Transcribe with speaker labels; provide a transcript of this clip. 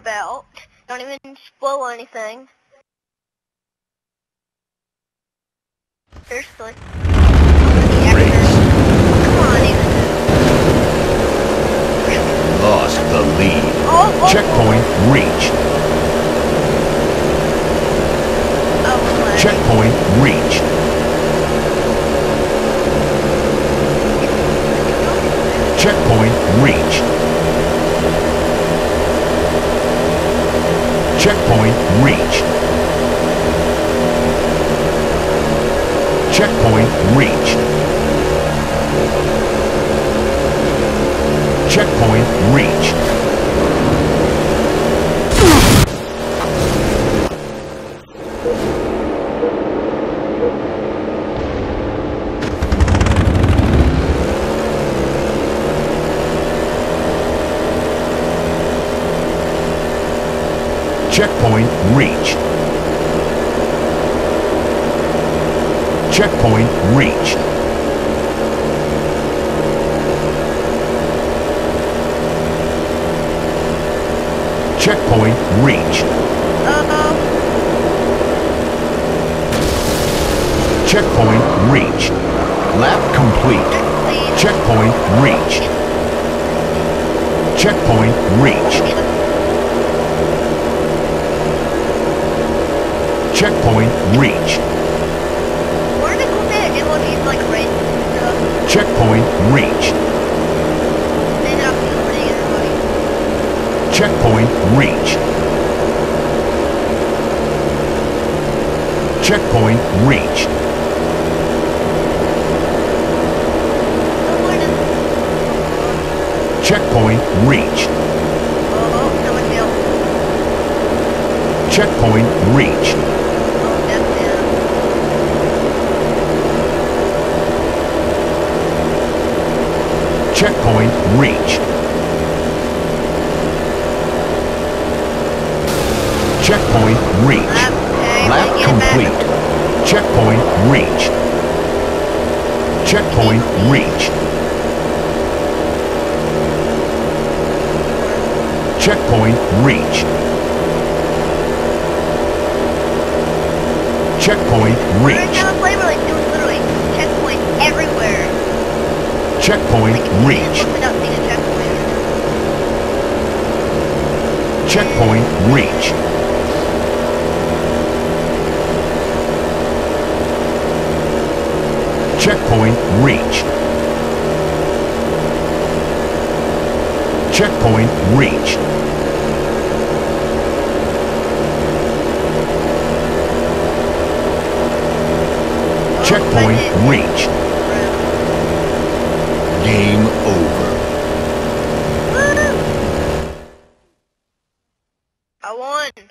Speaker 1: about. Don't even spoil anything. Seriously. Come on, even.
Speaker 2: Lost the lead.
Speaker 1: Oh, oh,
Speaker 2: Checkpoint reached.
Speaker 1: Oh, my.
Speaker 2: Checkpoint reached. Checkpoint reached. Checkpoint reached. Checkpoint reached. Checkpoint reached. Checkpoint reached. Checkpoint reached. Checkpoint reached.
Speaker 1: Uh-oh.
Speaker 2: Checkpoint reached. Lap complete. Checkpoint reached. Checkpoint reached. Checkpoint reached. Checkpoint reached. Checkpoint reached. Checkpoint reached. Checkpoint reached. Checkpoint reached. Checkpoint reached. Checkpoint reached.
Speaker 1: Okay,
Speaker 2: Lap complete. Checkpoint reached. Checkpoint reached. Checkpoint reached. Checkpoint reached.
Speaker 1: Checkpoint reached.
Speaker 2: Checkpoint reached.
Speaker 1: Checkpoint
Speaker 2: reached. Checkpoint reached. Checkpoint reached. Checkpoint reached. Game over.
Speaker 1: I won.